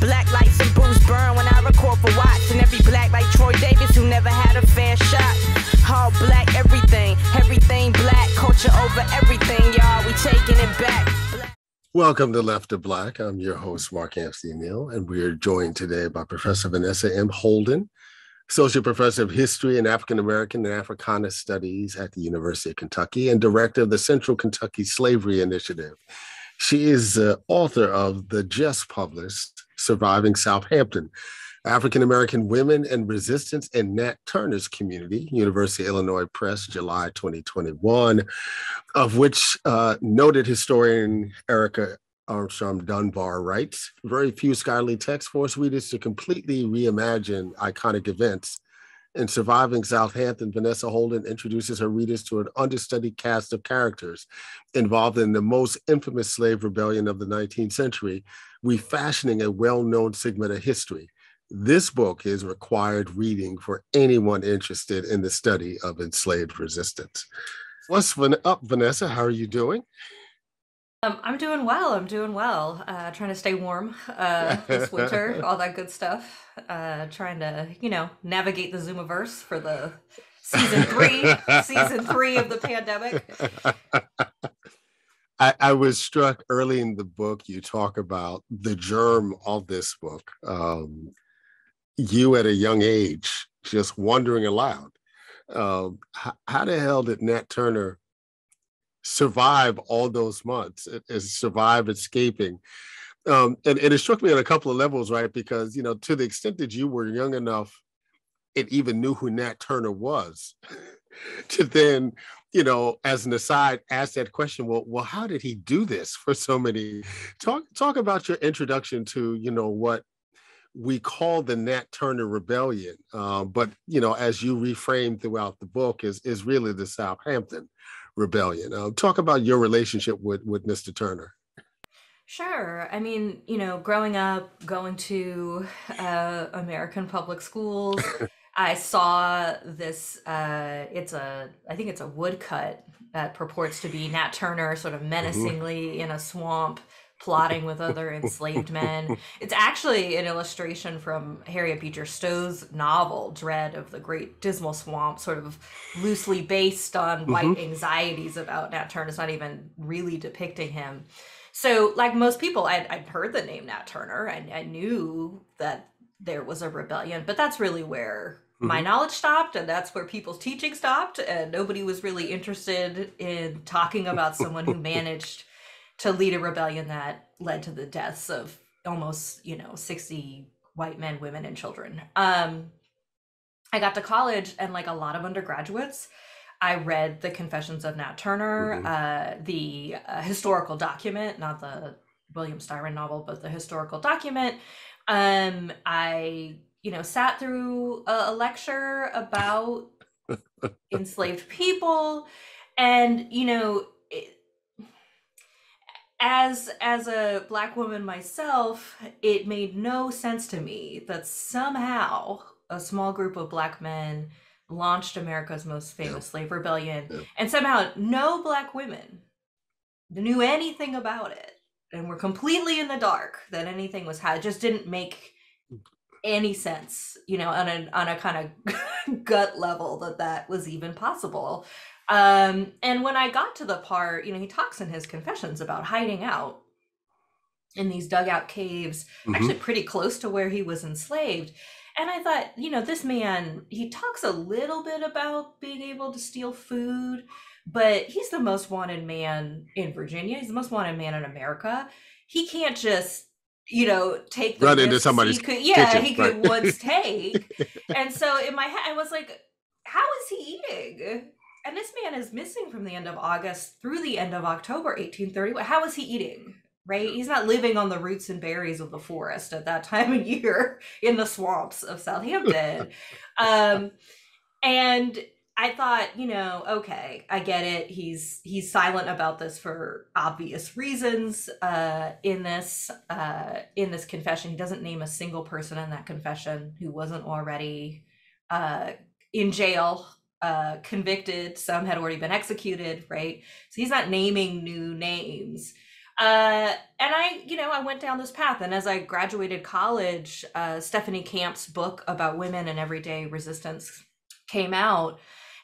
Black lights and booze burn when I record for Watts. And every black like Troy Davis who never had a fair shot. All black, everything, everything black. Culture over everything, y'all. We taking it back. Welcome to Left of Black. I'm your host, Mark Anthony Neal, and we are joined today by Professor Vanessa M. Holden, Associate Professor of History and African American and Africana Studies at the University of Kentucky and Director of the Central Kentucky Slavery Initiative. She is the author of the just published Surviving Southampton. African American Women and Resistance in Nat Turner's Community, University of Illinois Press, July 2021, of which uh, noted historian Erica Armstrong Dunbar writes Very few scholarly texts force readers to completely reimagine iconic events in Surviving Southampton, Vanessa Holden introduces her readers to an understudied cast of characters involved in the most infamous slave rebellion of the 19th century, refashioning a well known segment of history. This book is required reading for anyone interested in the study of enslaved resistance. What's up, Vanessa? How are you doing? Um, I'm doing well. I'm doing well. Uh, trying to stay warm uh, this winter, all that good stuff. Uh, trying to, you know, navigate the Zoomiverse for the season three, season three of the pandemic. I, I, was struck early in the book. You talk about the germ of this book. Um, you at a young age, just wondering aloud, um, how, how the hell did Nat Turner survive all those months, survive escaping. Um, and, and it struck me on a couple of levels, right? Because, you know, to the extent that you were young enough and even knew who Nat Turner was, to then, you know, as an aside, ask that question, well, well, how did he do this for so many? Talk talk about your introduction to, you know, what we call the Nat Turner Rebellion, um, but you know, as you reframe throughout the book, is is really the Southampton rebellion. Uh, talk about your relationship with with Mr. Turner. Sure. I mean, you know, growing up, going to uh, American public schools, I saw this. Uh, it's a, I think it's a woodcut that purports to be Nat Turner, sort of menacingly mm-hmm. in a swamp plotting with other enslaved men. It's actually an illustration from Harriet Beecher Stowe's novel, Dred of the Great Dismal Swamp, sort of loosely based on white mm-hmm. anxieties about Nat Turner. It's not even really depicting him. So, like most people, I'd, I'd heard the name Nat Turner. I, I knew that there was a rebellion, but that's really where my mm-hmm. knowledge stopped and that's where people's teaching stopped and nobody was really interested in talking about someone who managed to lead a rebellion that led to the deaths of almost you know 60 white men women and children. Um i got to college and like a lot of undergraduates. I read the confessions of nat turner mm-hmm. uh the uh, historical document not the william styron novel but the historical document. Um i you know sat through a, a lecture about enslaved people. And you know as as a black woman myself it made no sense to me that somehow a small group of black men launched america's most famous yeah. slave rebellion yeah. and somehow no black women knew anything about it and were completely in the dark that anything was had just didn't make any sense you know on a on a kind of gut level that that was even possible um, and when I got to the part, you know, he talks in his confessions about hiding out in these dugout caves, mm-hmm. actually pretty close to where he was enslaved. And I thought, you know, this man, he talks a little bit about being able to steal food, but he's the most wanted man in Virginia. He's the most wanted man in America. He can't just you know, take the run into somebody's he could, yeah, kitchen, he could right. once take. and so in my head, I was like, how is he eating? And this man is missing from the end of August through the end of October 1830. How is he eating? Right? He's not living on the roots and berries of the forest at that time of year in the swamps of Southampton. um, and I thought, you know, okay, I get it. He's he's silent about this for obvious reasons. Uh, in this uh, in this confession, he doesn't name a single person in that confession who wasn't already uh, in jail uh, convicted, some had already been executed, right? So he's not naming new names. Uh, and I, you know, I went down this path. And as I graduated college, uh, Stephanie Camp's book about women and everyday resistance came out.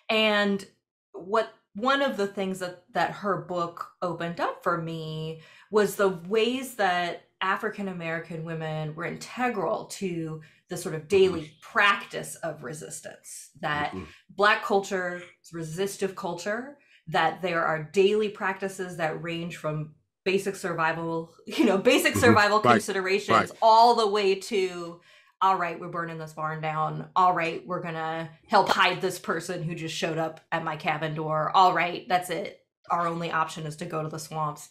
And what one of the things that that her book opened up for me was the ways that African American women were integral to the sort of daily mm-hmm. practice of resistance. That mm-hmm. Black culture is resistive culture. That there are daily practices that range from basic survival, you know, basic mm-hmm. survival right. considerations, right. all the way to all right, we're burning this barn down. All right, we're gonna help hide this person who just showed up at my cabin door. All right, that's it. Our only option is to go to the swamps.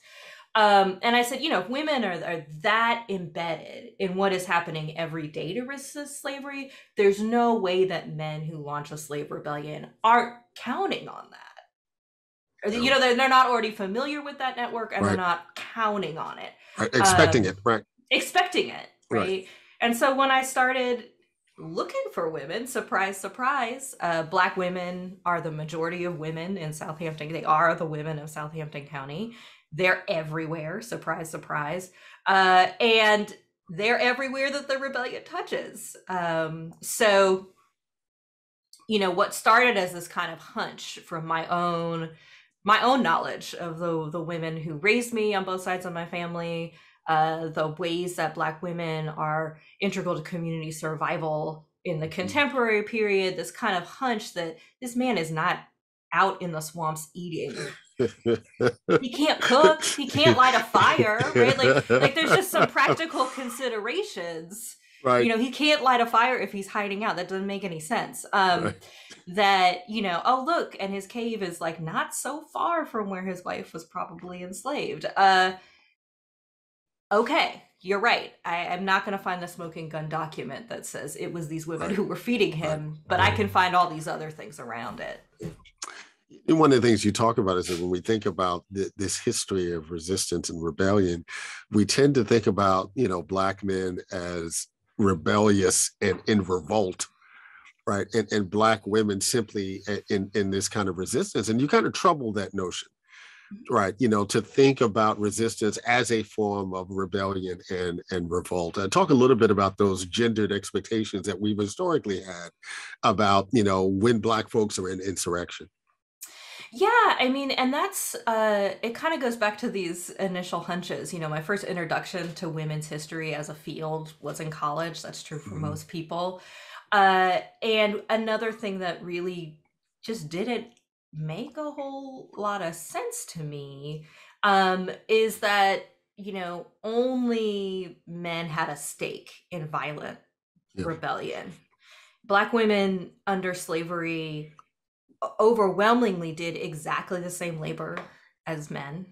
Um, and I said, you know, if women are, are that embedded in what is happening every day to resist slavery, there's no way that men who launch a slave rebellion aren't counting on that. Or, you know, they're, they're not already familiar with that network and right. they're not counting on it. Right. Expecting um, it, right. Expecting it, right? right. And so when I started looking for women, surprise, surprise, uh, Black women are the majority of women in Southampton. They are the women of Southampton County. They're everywhere, surprise, surprise. Uh, and they're everywhere that the rebellion touches. Um, so, you know, what started as this kind of hunch from my own my own knowledge of the the women who raised me on both sides of my family, uh, the ways that Black women are integral to community survival in the mm. contemporary period, this kind of hunch that this man is not out in the swamps eating. he can't cook, he can't light a fire, right? Like, like there's just some practical considerations. Right. You know, he can't light a fire if he's hiding out. That doesn't make any sense. Um, right. That, you know, oh, look, and his cave is like not so far from where his wife was probably enslaved. Uh, okay, you're right. I, am not going to find the smoking gun document that says it was these women right. who were feeding him, but I can find all these other things around it. And one of the things you talk about is that when we think about th- this history of resistance and rebellion, we tend to think about you know black men as rebellious and in revolt right? And, and black women simply in in this kind of resistance. And you kind of trouble that notion right? You know to think about resistance as a form of rebellion and and revolt. Uh, talk a little bit about those gendered expectations that we've historically had about you know when black folks are in insurrection yeah, I mean, and that's uh it kind of goes back to these initial hunches. You know, my first introduction to women's history as a field was in college. That's true for mm-hmm. most people. Uh and another thing that really just didn't make a whole lot of sense to me um, is that you know only men had a stake in violent yeah. rebellion black women under slavery overwhelmingly did exactly the same labor as men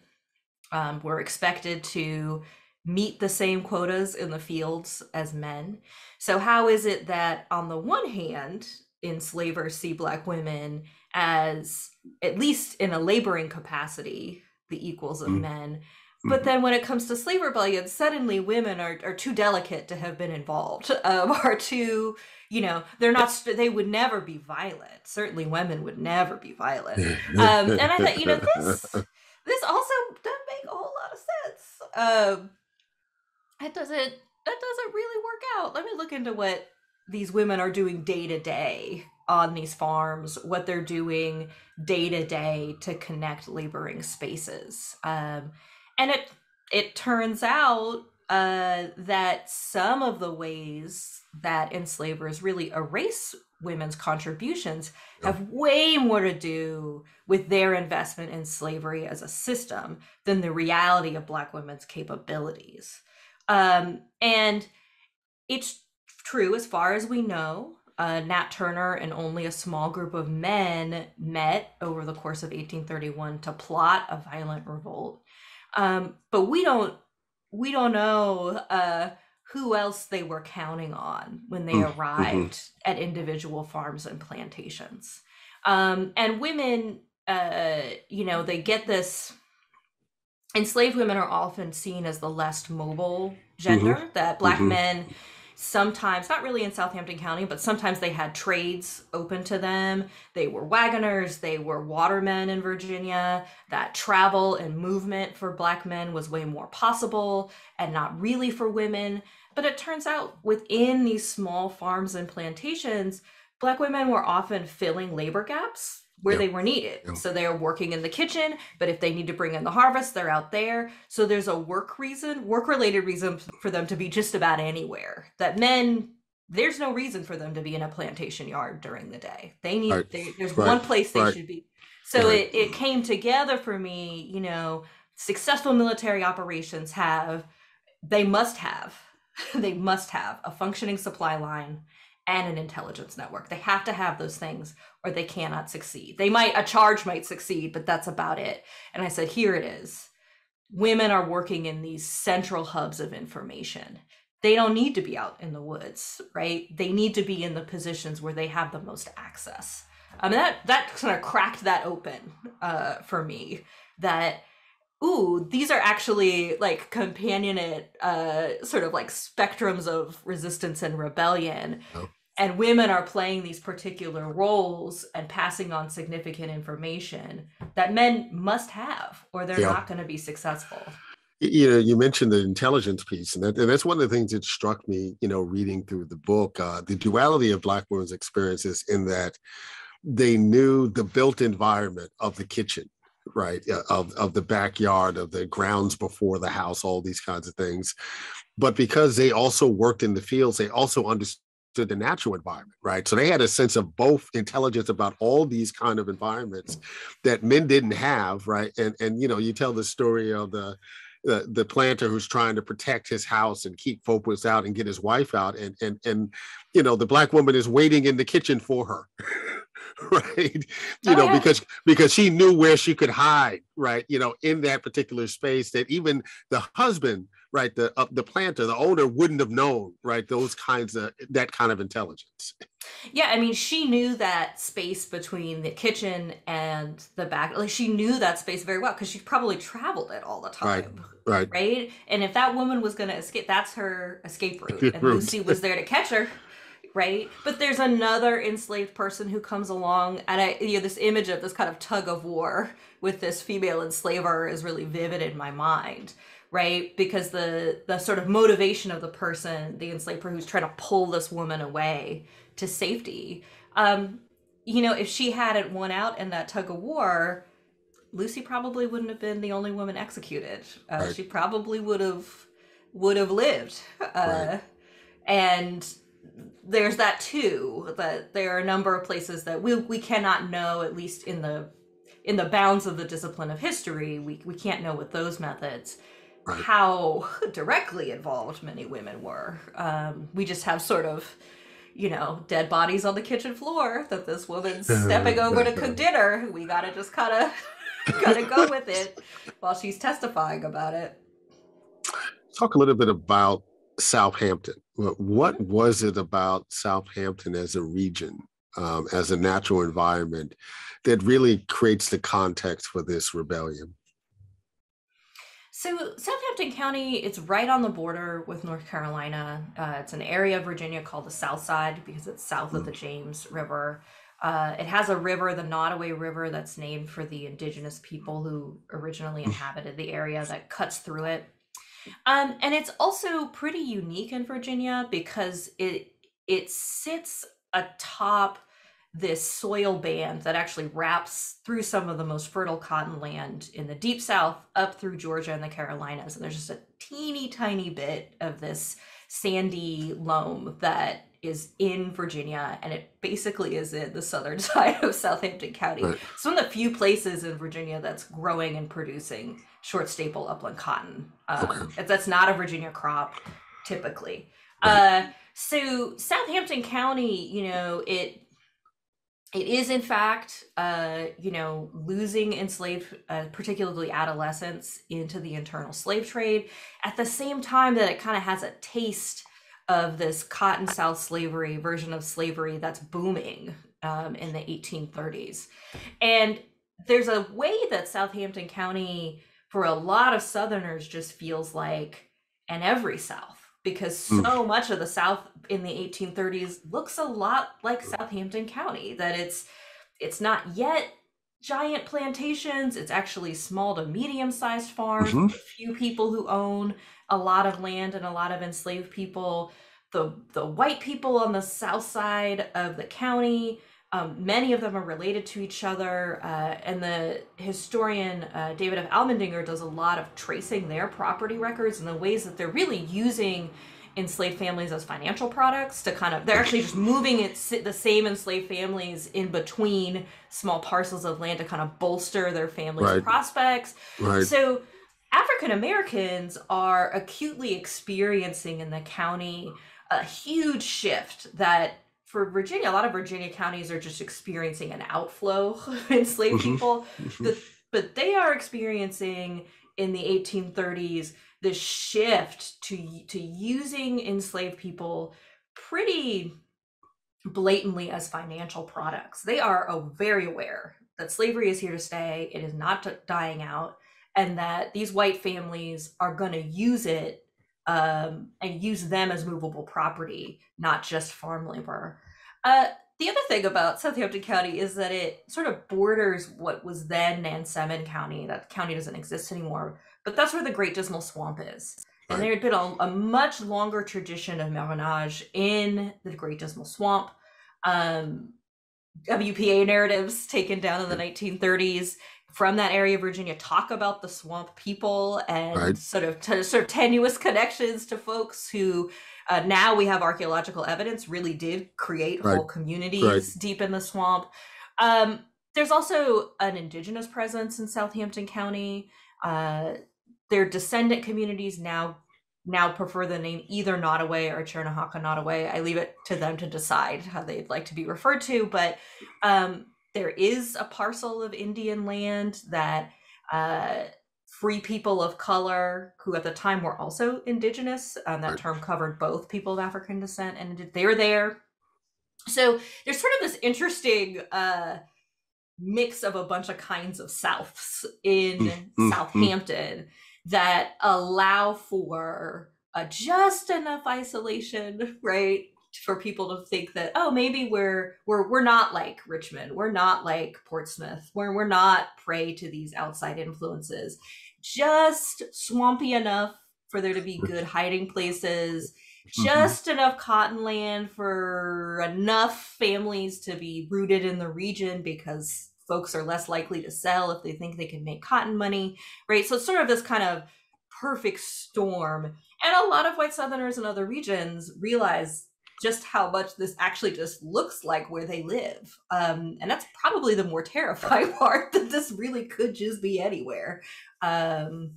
um, were expected to meet the same quotas in the fields as men so how is it that on the one hand enslavers see black women as at least in a laboring capacity the equals of mm. men but mm-hmm. then when it comes to slave rebellion suddenly women are, are too delicate to have been involved um, are too you know they're not they would never be violent certainly women would never be violent um, and i thought you know this this also doesn't make a whole lot of sense um, that doesn't that doesn't really work out let me look into what these women are doing day to day on these farms, what they're doing day to day to connect laboring spaces. Um, and it it turns out uh, that some of the ways that enslavers really erase women's contributions have way more to do with their investment in slavery as a system than the reality of black women's capabilities. Um, and it's true as far as we know uh, Nat Turner and only a small group of men met over the course of 1831 to plot a violent revolt. Um, but we don't we don't know uh, who else they were counting on when they mm, mm-hmm. arrived at individual farms and plantations. Um, and women, uh, you know, they get this. Enslaved women are often seen as the less mobile gender. Mm-hmm. That black mm-hmm. men sometimes not really in Southampton County, but sometimes they had trades open to them. They were wagoners, they were watermen in Virginia. That travel and movement for black men was way more possible and not really for women. But it turns out within these small farms and plantations, black women were often filling labor gaps where they were needed. So they're working in the kitchen, but if they need to bring in the harvest, they're out there. So there's a work reason, work related reason for them to be just about anywhere. That men, there's no reason for them to be in a plantation yard during the day. They need, right. they, there's right. one place they right. should be. So it, it came together for me, you know, successful military operations have, they must have, they must have a functioning supply line and an intelligence network. They have to have those things or they cannot succeed. They might, a charge might succeed, but that's about it. And I said, here it is. Women are working in these central hubs of information. They don't need to be out in the woods, right? They need to be in the positions where they have the most access. I mean, that, that kind of cracked that open uh, for me that ooh, these are actually like companionate uh, sort of like spectrums of resistance and rebellion. Oh. And women are playing these particular roles and passing on significant information that men must have, or they're yeah. not going to be successful. You know, you mentioned the intelligence piece, and, that, and, that's one of the things that struck me, you know, reading through the book, uh, the duality of Black women's experiences in that they knew the built environment of the kitchen right of of the backyard of the grounds before the house all these kinds of things. But because they also worked in the fields they also understood the natural environment right? So they had a sense of both intelligence about all these kind of environments that men didn't have right? And and you know you tell the story of the the, the planter who's trying to protect his house and keep focus out and get his wife out and and and you know the black woman is waiting in the kitchen for her right? You oh, know yeah. because because she knew where she could hide right you know in that particular space that even the husband right the uh, the planter the owner wouldn't have known right those kinds of that kind of intelligence. Yeah i mean she knew that space between the kitchen and the back like she knew that space very well because she probably traveled it all the time right. right? Right and if that woman was going to escape that's her escape route and lucy was there to catch her right? But there's another enslaved person who comes along, and I, you know, this image of this kind of tug of war with this female enslaver is really vivid in my mind, right? Because the the sort of motivation of the person, the enslaver who's trying to pull this woman away to safety, um, you know, if she hadn't won out in that tug of war, Lucy probably wouldn't have been the only woman executed. Uh, right. She probably would have would have lived. Uh, right. And there's that too that there are a number of places that we we cannot know at least in the in the bounds of the discipline of history we we can't know with those methods right. how directly involved many women were. Um, we just have sort of you know dead bodies on the kitchen floor that this woman's stepping over to cook dinner we gotta just kind of gotta go with it while she's testifying about it. Talk a little bit about Southampton. What was it about Southampton as a region, um, as a natural environment, that really creates the context for this rebellion? So Southampton County, it's right on the border with North Carolina. Uh, it's an area of Virginia called the South Side because it's south mm. of the James River. Uh, it has a river, the Nottoway River, that's named for the indigenous people who originally mm. inhabited the area that cuts through it. Um, and it's also pretty unique in Virginia because it it sits atop this soil band that actually wraps through some of the most fertile cotton land in the deep south up through Georgia and the Carolinas. And there's just a teeny tiny bit of this sandy loam that is in Virginia and it basically is in the southern side of Southampton County. Right. It's one of the few places in Virginia that's growing and producing short staple upland cotton. Um, okay. That's not a Virginia crop typically. Right. Uh, so Southampton County, you know, it it is in fact, uh, you know, losing enslaved, uh, particularly adolescents, into the internal slave trade. At the same time that it kind of has a taste of this cotton south slavery version of slavery that's booming um, in the 1830s, and there's a way that Southampton County for a lot of Southerners just feels like, and every South, because so much of the South in the 1830s looks a lot like Southampton County. That it's it's not yet giant plantations. It's actually small to medium sized farms. Mm-hmm. A few people who own a lot of land and a lot of enslaved people. The the white people on the south side of the county um, many of them are related to each other, uh, and the historian uh, David F. Allmendinger does a lot of tracing their property records and the ways that they're really using enslaved families as financial products to kind of they're actually just moving it the same enslaved families in between small parcels of land to kind of bolster their families right. prospects right. so african americans are acutely experiencing in the county a huge shift that for Virginia, a lot of Virginia counties are just experiencing an outflow of enslaved mm-hmm. people. Mm-hmm. But they are experiencing in the 1830s the shift to to using enslaved people pretty blatantly as financial products. They are very aware that slavery is here to stay. It is not dying out, and that these white families are going to use it um, and use them as movable property, not just farm labor. Uh, the other thing about Southampton County is that it sort of borders what was then Nansemond County. That county doesn't exist anymore, but that's where the Great Dismal Swamp is. And there had been a, a, much longer tradition of marronage in the Great Dismal Swamp. Um, WPA narratives taken down in the 1930s from that area of Virginia talk about the swamp people and right. sort of t- sort of tenuous connections to folks who uh, now we have archaeological evidence really did create right. whole communities right. deep in the swamp. Um, there's also an indigenous presence in Southampton County. Uh, their descendant communities now now prefer the name either Nottoway or Cheroenhaka Nottoway. I leave it to them to decide how they'd like to be referred to, but um, there is a parcel of Indian land that uh, free people of color who at the time were also indigenous, um, that term covered both people of African descent, and they're there. So there's sort of this interesting uh, mix of a bunch of kinds of Souths in mm, mm, mm. That allow for uh, just enough isolation, right? for people to think that oh maybe we're we're we're not like Richmond, we're not like Portsmouth, we're we're not prey to these outside influences. Just swampy enough for there to be good hiding places, mm-hmm. just mm-hmm. enough cotton land for enough families to be rooted in the region because folks are less likely to sell if they think they can make cotton money, right? So it's sort of this kind of perfect storm. And a lot of white Southerners in other regions realize just how much this actually just looks like where they live. Um, and that's probably the more terrifying part that this really could just be anywhere. Um,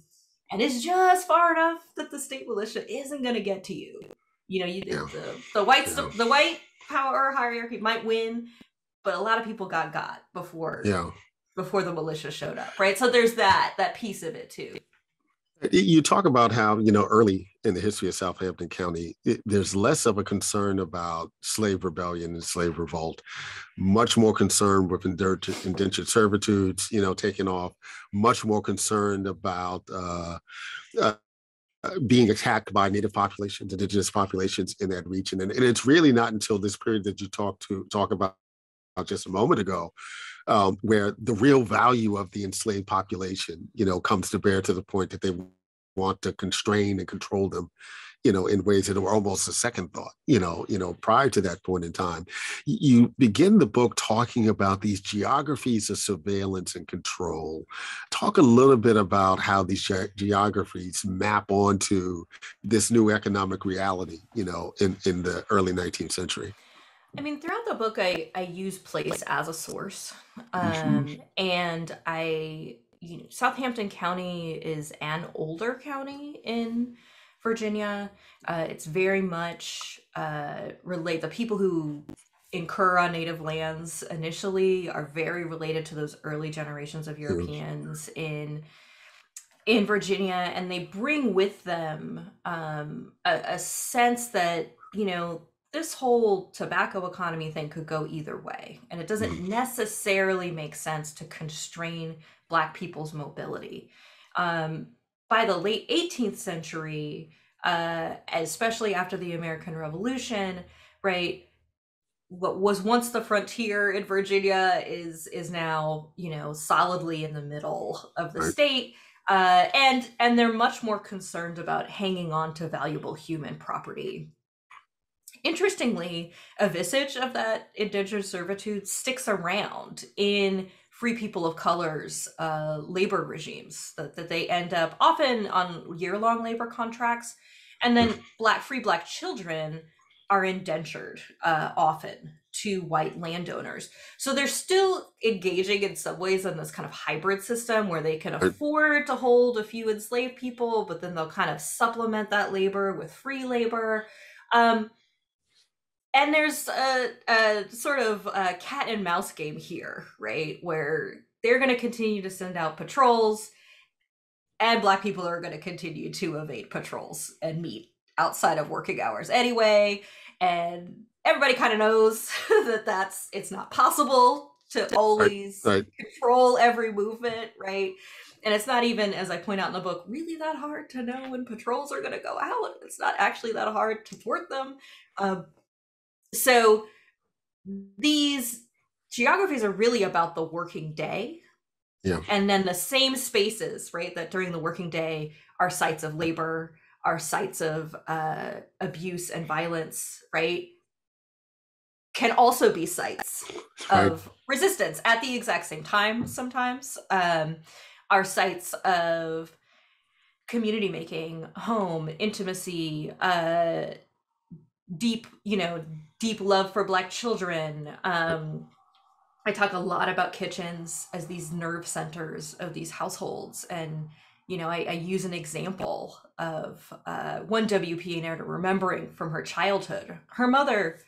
and it's just far enough that the state militia isn't going to get to you. You know, you yeah. the, the white yeah. the white power hierarchy might win, but a lot of people got got before yeah. before the militia showed up, right? So there's that that piece of it too. You talk about how, you know, early in the history of Southampton County, it, there's less of a concern about slave rebellion and slave revolt, much more concerned with indentured, indentured servitudes, you know, taking off, much more concerned about uh, uh, being attacked by native populations, indigenous populations in that region. And, and it's really not until this period that you talk to talk about just a moment ago um, where the real value of the enslaved population, you know, comes to bear to the point that they want to constrain and control them, you know, in ways that were almost a second thought, you know, you know, prior to that point in time. You begin the book talking about these geographies of surveillance and control. Talk a little bit about how these ge- geographies map onto this new economic reality, you know, in, in the early 19th century. I mean, throughout the book, I I use place as a source, um, and I you know Southampton County is an older county in Virginia. Uh, it's very much uh, relate the people who incur on native lands initially are very related to those early generations of Europeans in in Virginia, and they bring with them um, a, a sense that you know this whole tobacco economy thing could go either way. And it doesn't mm. necessarily make sense to constrain Black people's mobility. Um, by the late 18th century, uh, especially after the American Revolution, right? What was once the frontier in Virginia is is now you know solidly in the middle of the Right. state, uh, and and they're much more concerned about hanging on to valuable human property. Interestingly, a visage of that indentured servitude sticks around in free people of colors uh, labor regimes that, that they end up often on year-long labor contracts. And then black free black children are indentured uh, often to white landowners. So they're still engaging in some ways in this kind of hybrid system where they can afford to hold a few enslaved people but then they'll kind of supplement that labor with free labor. Um, and there's a, a sort of a cat and mouse game here, right? Where they're going to continue to send out patrols, and black people are going to continue to evade patrols and meet outside of working hours anyway. And everybody kind of knows that that's it's not possible to always Right. control every movement, right? And it's not even, as I point out in the book, really that hard to know when patrols are going to go out. It's not actually that hard to thwart them. Um, so these geographies are really about the working day. Yeah. And then the same spaces, right, that during the working day are sites of labor, are sites of uh, abuse and violence, right, can also be sites Right. of resistance at the exact same time sometimes. Um, are sites of community making, home, intimacy, uh, deep, you know, deep love for black children. Um, I talk a lot about kitchens as these nerve centers of these households. And, you know, I, I use an example of uh, one WPA narrator remembering from her childhood, her mother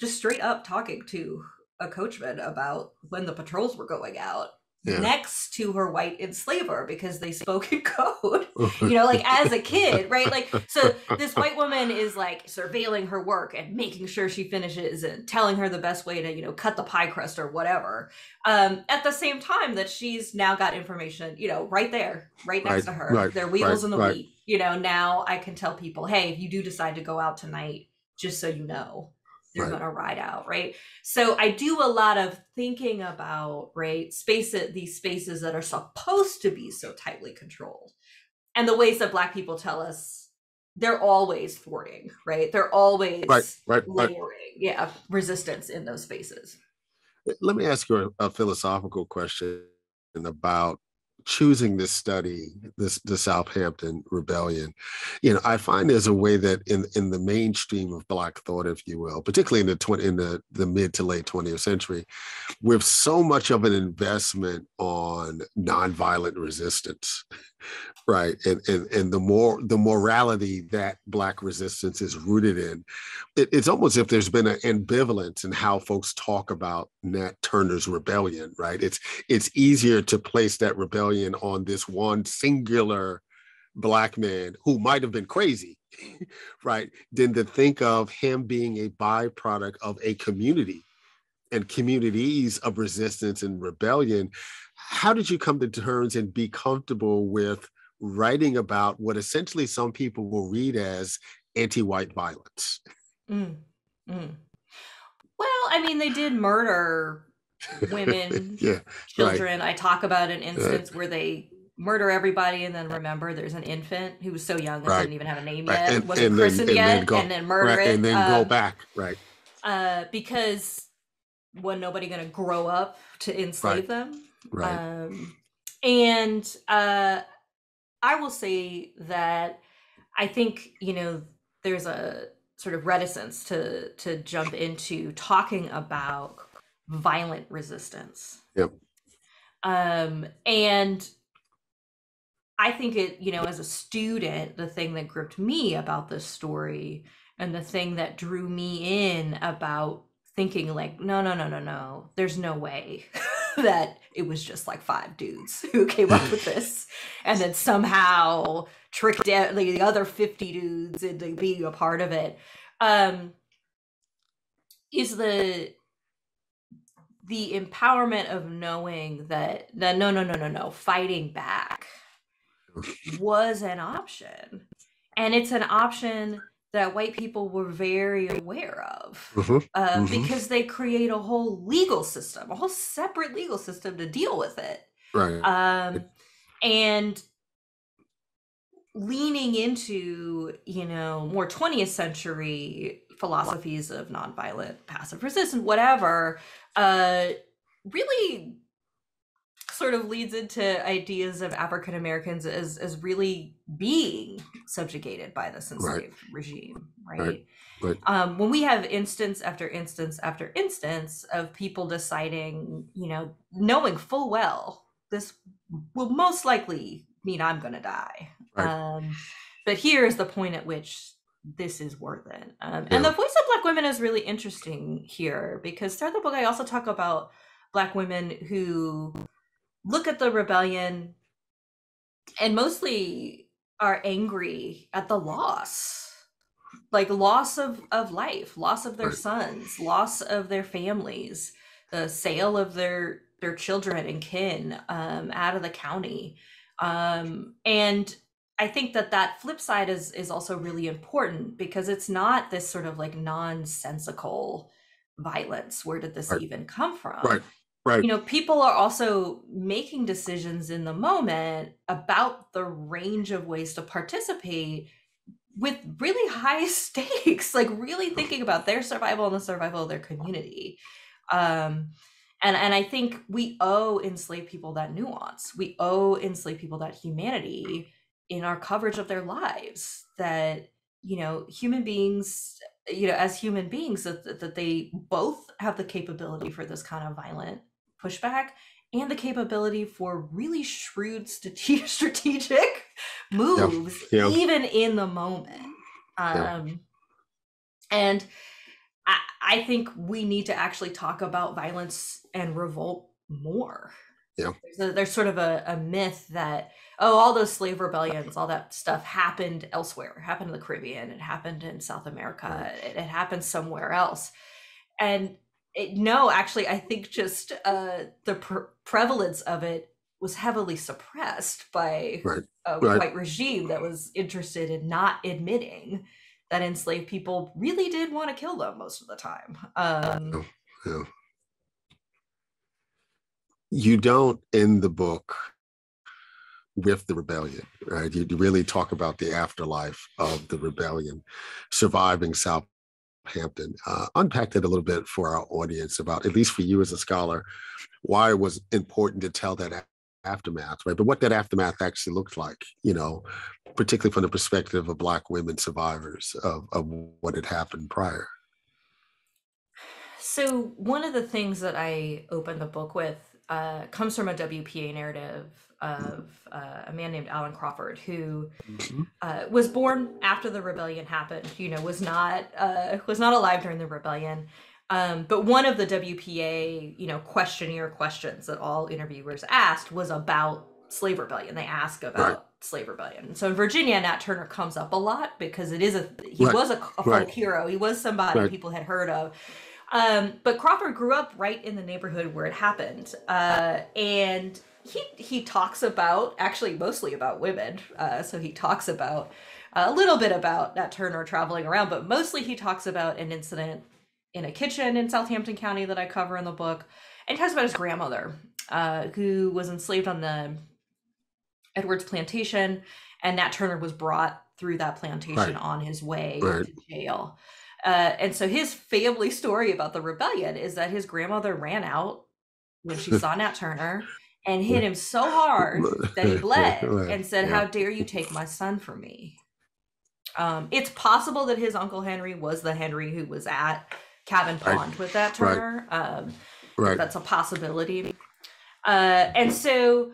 just straight up talking to a coachman about when the patrols were going out Yeah. next to her white enslaver because they spoke in code you know, like as a kid, right? Like, so this white woman is like surveilling her work and making sure she finishes and telling her the best way to, you know, cut the pie crust or whatever. Um, at the same time that she's now got information, you know, right there, right next Right, to her. right, There are wheels right, in the right. wheat. You know, now I can tell people, hey, if you do decide to go out tonight, just so you know, they're Right. gonna ride out, right? So I do a lot of thinking about, right, space these spaces that are supposed to be so tightly controlled and the ways that black people tell us they're always thwarting right they're always Right, right, right. yeah resistance in those spaces Let me ask you a, a philosophical question about choosing this study, this the Southampton Rebellion. You know, I find there's a way that in in the mainstream of Black thought, if you will, particularly in the 20, in the, the mid to late 20th century, with so much of an investment on nonviolent resistance, right? And and and the more the morality that Black resistance is rooted in, it, it's almost if there's been an ambivalence in how folks talk about Nat Turner's rebellion, right? It's it's easier to place that rebellion on this one singular black man who might have been crazy, right? Than to think of him being a byproduct of a community and communities of resistance and rebellion. How did you come to terms and be comfortable with writing about what essentially some people will read as anti-white violence? Mm, mm. well i mean they did murder women yeah, children i talk about an instance where they murder everybody and then remember there's an infant who was so young and Right. didn't even have a name Right, yet and- wasn't and then- christened and then yet go- and then murder right, it and then go um, back, right? uh, because was nobody going to grow up to enslave Right. them Right. um, and uh, I will say that I think you know there's a sort of reticence to to jump into talking about violent resistance. Yep. Um, and I think it, you know, as a student, the thing that gripped me about this story and the thing that drew me in about thinking like, no, no, no, no, no, there's no way that it was just like five dudes who came up with this and then somehow tricked the other 50 dudes into being a part of it. Um, is the the empowerment of knowing that the no no no no no fighting back was an option and it's an option that white people were very aware of mm-hmm. Uh, mm-hmm. because they create a whole legal system, a whole separate legal system to deal with it. Right. Um, and leaning into, you know, more 20th century philosophies of nonviolent passive resistance, whatever, uh, really sort of leads into ideas of African Americans as as really being subjugated by this enslaved right. regime, right? right. right. Um, when we have instance after instance after instance of people deciding, you know, knowing full well this will most likely mean I'm going to die. Um, but here is the point at which this is worth it. Um, yeah. And the voice of Black women is really interesting here because throughout the book, I also talk about Black women who look at the rebellion and mostly are angry at the loss. Like loss of of life loss of their right. sons loss of their families the sale of their their children and kin um, out of the county. Um, and i think that that flip side is is also really important because it's not this sort of like nonsensical violence. Where did this right. even come from? Right Right. You know, people are also making decisions in the moment about the range of ways to participate with really high stakes, like really thinking about their survival and the survival of their community. Um, and and I think we owe enslaved people that nuance. We owe enslaved people that humanity in our coverage of their lives. That you know, human beings, you know, as human beings, that that they both have the capability for this kind of violent pushback and the capability for really shrewd strategic moves yeah. Yeah. even in the moment um, yeah. and I, I think we need to actually talk about violence and revolt more yeah there's, a, there's sort of a, a, myth that oh all those slave rebellions all that stuff happened elsewhere it happened in the caribbean it happened in south america it, it happened somewhere else and it, no, actually, I think just uh, the pre- prevalence of it was heavily suppressed by right. a right. white regime that was interested in not admitting that enslaved people really did want to kill them most of the time. Um, yeah. Yeah. You don't end the book with the rebellion, right? You really talk about the afterlife of the rebellion, surviving South Hampton. Uh, unpack that a little bit for our audience about, at least for you as a scholar, why it was important to tell that aftermath, right? But what that aftermath actually looked like, you know, particularly from the perspective of Black women survivors of, of what had happened prior. So, one of the things that I open the book with uh, comes from a WPA narrative of uh, a man named Alan Crawford who mm-hmm. uh, was born after the rebellion happened. You know, was not uh, was not alive during the rebellion. Um, but one of the WPA, you know, questionnaire questions that all interviewers asked was about slave rebellion. They ask about right. slave rebellion. So in Virginia, Nat Turner comes up a lot because it is a he right. was a, a folk right. hero. He was somebody people had heard of. Um, but Crawford grew up right in the neighborhood where it happened, uh, and he he talks about actually mostly about women. Uh, so he talks about a little bit about Nat Turner traveling around, but mostly he talks about an incident in a kitchen in Southampton County that I cover in the book, and he talks about his grandmother uh, who was enslaved on the Edwards plantation, and Nat Turner was brought through that plantation right. on his way right. to jail. Uh, and so his family story about the rebellion is that his grandmother ran out when she saw Nat Turner and hit him so hard that he bled and said. How dare you take my son from me? Um, it's possible that his uncle Henry was the Henry who was at Cabin Pond right. with Nat Turner. Right. Um, right. That's a possibility. Uh, and so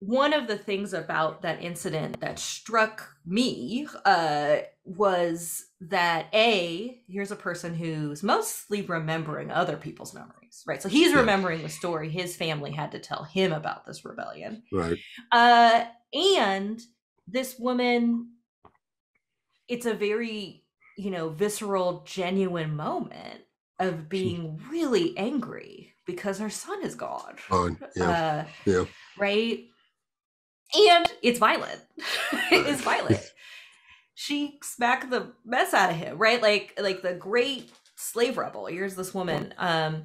one of the things about that incident that struck me uh, was that a here's a person who's mostly remembering other people's memories right. So he's remembering the story his family had to tell him about this rebellion. Right. Uh and this woman it's a very you know visceral genuine moment of being really angry because her son is gone. Fine. yeah uh, yeah. right? And it's violent. It's violent. She smacked the mess out of him, right? Like like the great slave rebel. Here's this woman. Um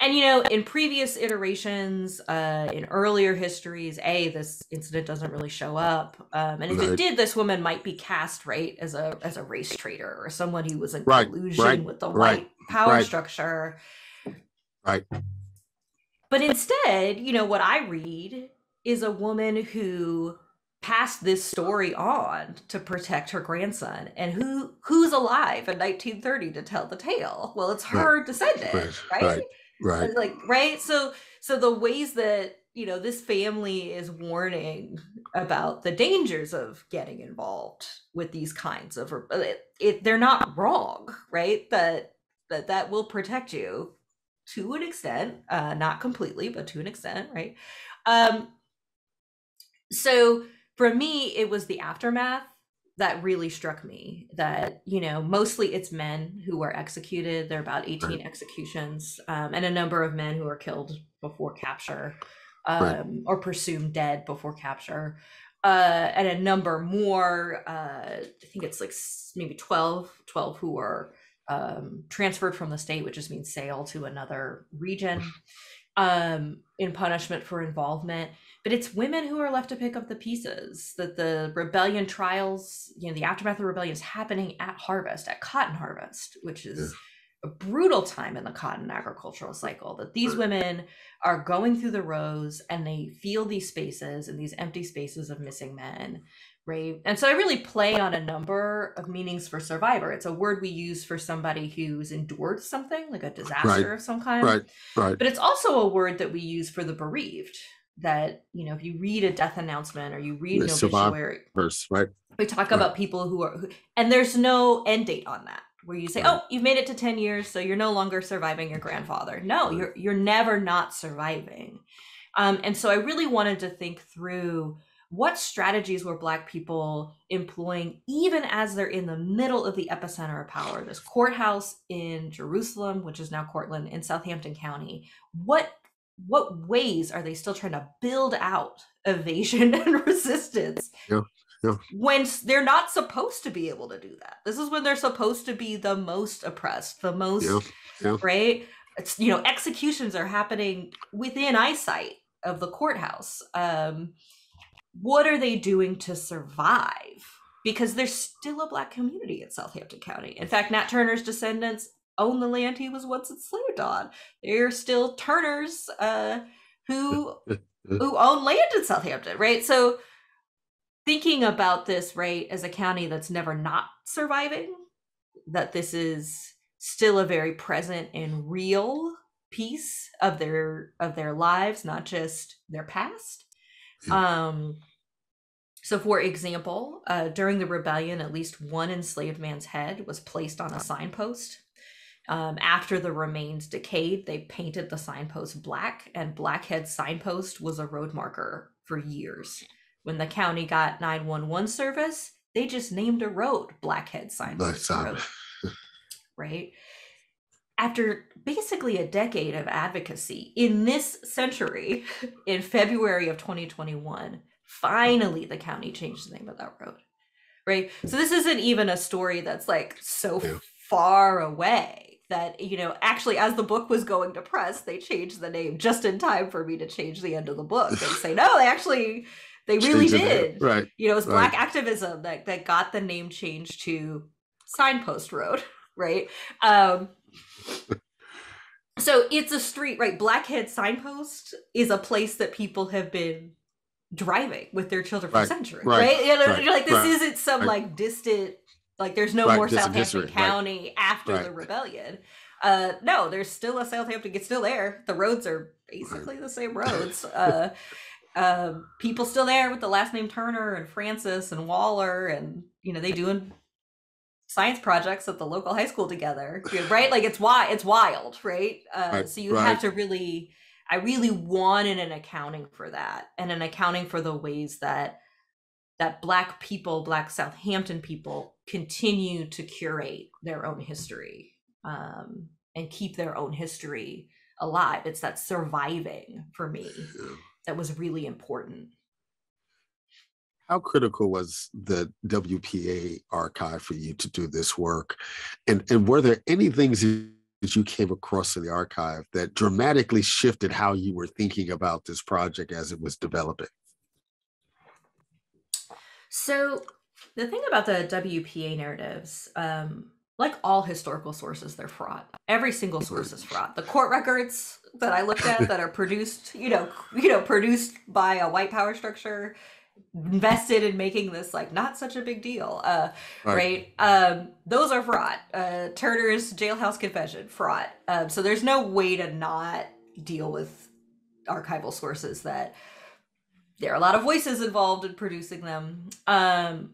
and you know, in previous iterations, uh, in earlier histories, a this incident doesn't really show up, um, and if Right. it did, this woman might be cast right as a as a race traitor or someone who was in Right, collusion right, with the right, white power structure. Right. But instead, you know, what I read is a woman who passed this story on to protect her grandson and who who's alive in 1930 to tell the tale well it's her descendant right, right, like right? So so the ways that you know this family is warning about the dangers of getting involved with these kinds of it, it they're not wrong right? That that that will protect you to an extent uh not completely but to an extent right? Um so for me it was the aftermath that really struck me that you know mostly it's men who are executed. There are about 18 Right. executions um, and a number of men who are killed before capture um, Right. or presumed dead before capture. Uh, and a number more uh, i think it's like maybe 12 12 who are um, transferred from the state which just means sale to another region. Um, in punishment for involvement but it's women who are left to pick up the pieces that the rebellion trials you know the aftermath of rebellion is happening at harvest at cotton harvest which is a brutal time in the cotton agricultural cycle that these women are going through the rows and they feel these spaces and these empty spaces of missing men right? And so i really play on a number of meanings for survivor. It's a word we use for somebody who's endured something like a disaster of some kind. Right, right. but it's also a word that we use for the bereaved that you know if you read a death announcement or you read an obituary right? we talk Right. about people who are who, and there's no end date on that where you say Right. oh you've made it to 10 years so you're no longer surviving your grandfather no Right. you're you're never not surviving um, and so i really wanted to think through what strategies were black people employing even as they're in the middle of the epicenter of power this courthouse in jerusalem which is now courtland in southampton county what what ways are they still trying to build out evasion and resistance Yeah, yeah. when they're not supposed to be able to do that? This is when they're supposed to be the most oppressed the most Yeah, yeah. right? It's you know executions are happening within eyesight of the courthouse. Um what are they doing to survive? Because there's still a black community in southampton county. In fact nat turner's descendants own the land he was once enslaved on. They're still turners uh who who own land in southampton right? So thinking about this right as a county that's never not surviving that this is still a very present and real piece of their of their lives not just their past. Um so for example uh, during the rebellion at least one enslaved man's head was placed on a signpost um, after the remains decayed they painted the signpost black and blackhead signpost was a road marker for years when the county got 911 service they just named a road blackhead signpost road right? After basically a decade of advocacy in this century, in February of 2021, finally the county changed the name of that road, right? So this isn't even a story that's like so Yeah. far away that, you know, actually, as the book was going to press, they changed the name just in time for me to change the end of the book and say, no, they actually, they really Change did Right. you know, it was Right. black activism that, that got the name changed to Signpost Road, right? Um, so it's a street, right? Blackhead Signpost is a place that people have been driving with their children for Right, centuries, right, right? You know, right, you're like this isn't some like distant, like there's no Right, more Southampton history, right. County after the rebellion. Uh, no, there's still a Southampton. It's still there. The roads are basically the same roads. Uh, um, people still there with the last name Turner and Francis and Waller, and you know they doing science projects at the local high school together, right? Like it's why it's wild, right? Uh, Right, so you right. have to really, I really wanted an accounting for that, and an accounting for the ways that that Black people, Black Southampton people, continue to curate their own history um, and keep their own history alive. It's that surviving for me Yeah. that was really important. how critical was the WPA archive for you to do this work? And, and were there any things that you came across in the archive that dramatically shifted how you were thinking about this project as it was developing? So, the thing about the WPA narratives, um, like all historical sources, they're fraught. Every single source is fraught. The court records that I looked at that are produced, you know, you know, produced by a white power structure, invested in making this like not such a big deal uh right, right? um those are fraught uh turner's jailhouse confession fraught um so there's no way to not deal with archival sources that there are a lot of voices involved in producing them um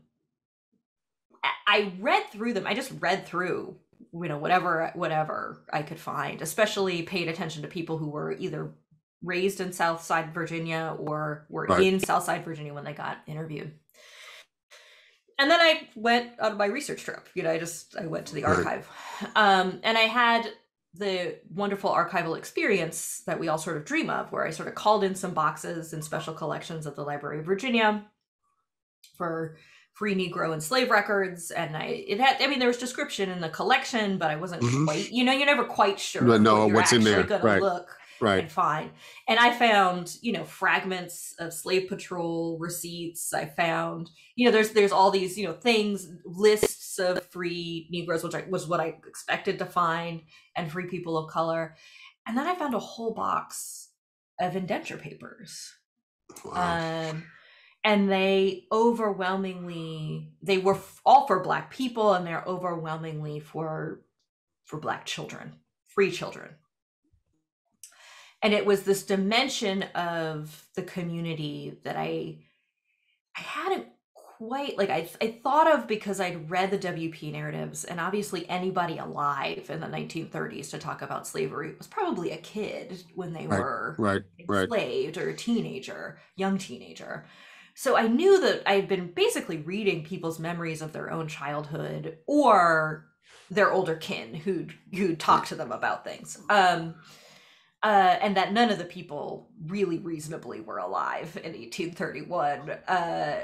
i read through them i just read through you know whatever whatever i could find especially paid attention to people who were either raised in Southside Virginia or were right. in Southside Virginia when they got interviewed. And then I went on my research trip. You know, I just I went to the archive, right. um, and I had the wonderful archival experience that we all sort of dream of, where I sort of called in some boxes and special collections at the Library of Virginia for free Negro and slave records, and I it had I mean there was description in the collection, but I wasn't mm-hmm. quite you know you're never quite sure. No, what what's in there? Gonna right. look right. and find. And I found, you know, fragments of slave patrol receipts. I found, you know, there's there's all these, you know, things, lists of free Negroes, which I, was what I expected to find, and free people of color. And then I found a whole box of indenture papers. Wow. Um, and they overwhelmingly they were all for black people and they're overwhelmingly for for black children free children and it was this dimension of the community that i i hadn't quite like I, I thought of because i'd read the wp narratives and obviously anybody alive in the 1930s to talk about slavery was probably a kid when they right, were right, enslaved right. or a teenager young teenager so i knew that i had been basically reading people's memories of their own childhood or their older kin who'd who'd talk to them about things um uh, and that none of the people really reasonably were alive in 1831. Uh,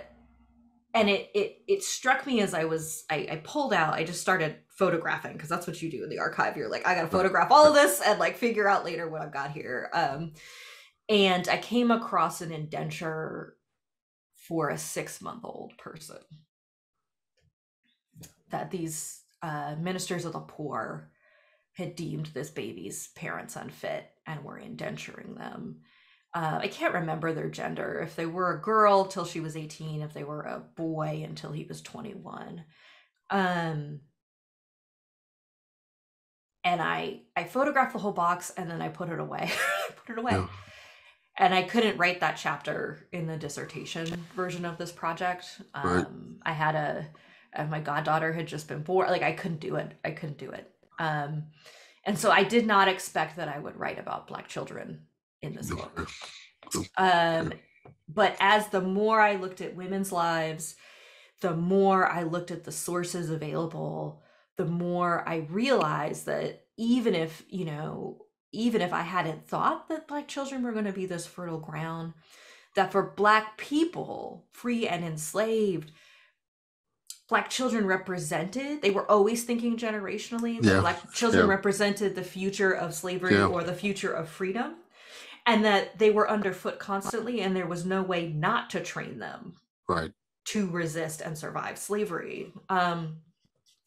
and it, it it struck me as I was I, I pulled out. I just started photographing because that's what you do in the archive. You're like, I got to photograph all of this and like figure out later what I've got here. Um, and I came across an indenture for a six month old person that these uh, ministers of the poor had deemed this baby's parents unfit and were indenturing them. Uh, I can't remember their gender. If they were a girl till she was 18, if they were a boy until he was 21. Um, and I I photographed the whole box and then I put it away. put it away. Oh. And I couldn't write that chapter in the dissertation version of this project. Um, right. I had a, my goddaughter had just been born. Like I couldn't do it. I couldn't do it. Um, and so I did not expect that I would write about Black children in this book. Um, but as the more I looked at women's lives, the more I looked at the sources available, the more I realized that even if, you know, even if I hadn't thought that Black children were going to be this fertile ground, that for Black people, free and enslaved, black children represented they were always thinking generationally yeah. black children yeah. represented the future of slavery yeah. or the future of freedom and that they were underfoot constantly and there was no way not to train them right to resist and survive slavery um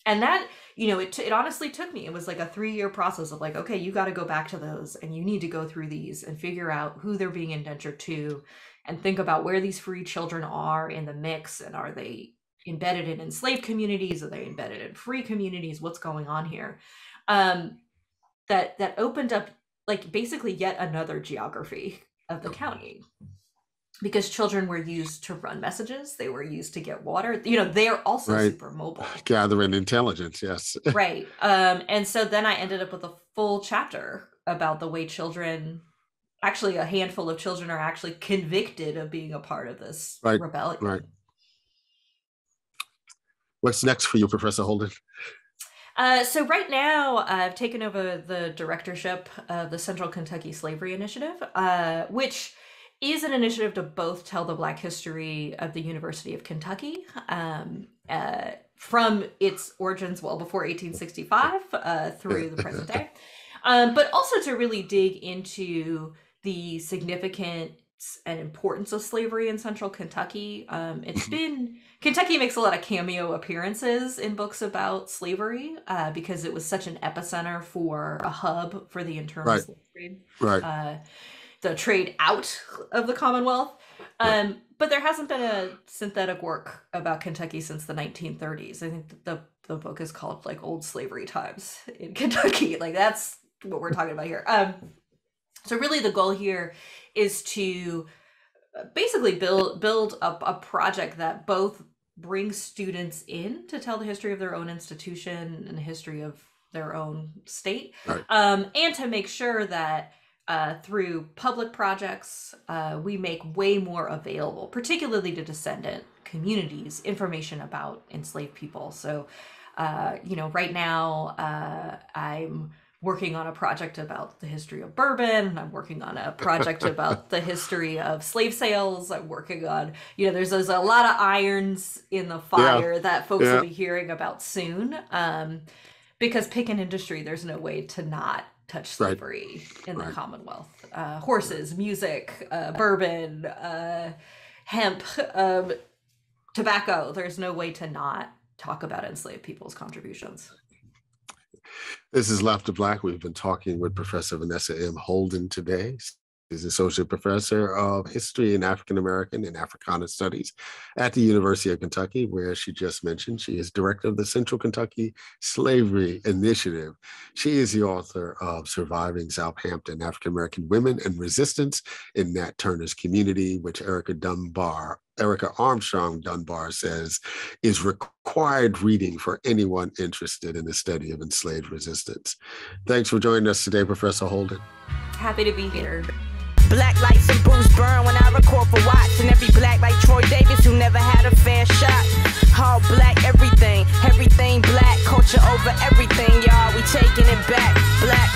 and that you know it, it honestly took me it was like a three year process of like okay you got to go back to those and you need to go through these and figure out who they're being indentured to and think about where these free children are in the mix and are they embedded in enslaved communities? Are they embedded in free communities? What's going on here? Um, that that opened up like basically yet another geography of the county because children were used to run messages they were used to get water you know they're also right. super mobile gathering intelligence yes right um and so then i ended up with a full chapter about the way children actually a handful of children are actually convicted of being a part of this right. rebellion right What's next for you, Professor Holden? Uh, so right now, I've taken over the directorship of the Central Kentucky Slavery Initiative, uh, which is an initiative to both tell the Black history of the University of Kentucky um, uh, from its origins well before 1865 uh, through the present day, um, but also to really dig into the significance and importance of slavery in central Kentucky. Um, it's been Kentucky makes a lot of cameo appearances in books about slavery uh, because it was such an epicenter for a hub for the internal right. slave trade. Right. Uh, the trade out of the Commonwealth. Um, but there hasn't been a synthetic work about Kentucky since the 1930s. I think the the book is called like Old Slavery Times in Kentucky. Like that's what we're talking about here. Um, so really, the goal here is to uh, basically build build up a project that both brings students in to tell the history of their own institution and the history of their own state, Right. um, and to make sure that uh, through public projects, uh, we make way more available, particularly to descendant communities, information about enslaved people. So, uh, you know, right now uh, I'm working on a project about the history of bourbon. I'm working on a project about the history of slave sales. I'm working on, you know, there's, there's a lot of irons in the fire that folks Yeah. will be hearing about soon. Um, because pick an industry, there's no way to not touch Right. slavery in the Right. Commonwealth. Uh, horses, music, uh, bourbon, uh, hemp, um, tobacco. There's no way to not talk about enslaved people's contributions. This is Left of Black. We've been talking with Professor Vanessa M. Holden today. She's Associate Professor of History and African American and Africana Studies at the University of Kentucky, where she just mentioned she is Director of the Central Kentucky Slavery Initiative. She is the author of Surviving Southampton African American Women and Resistance in Nat Turner's Community, which Erica Dunbar, Erica Armstrong Dunbar says is required reading for anyone interested in the study of enslaved resistance. Thanks for joining us today, Professor Holden. Happy to be here. Black lights and booze burn when I record for Watts. And every black like Troy Davis who never had a fair shot. All black, everything, everything black. Culture over everything, y'all. We taking it back. Black,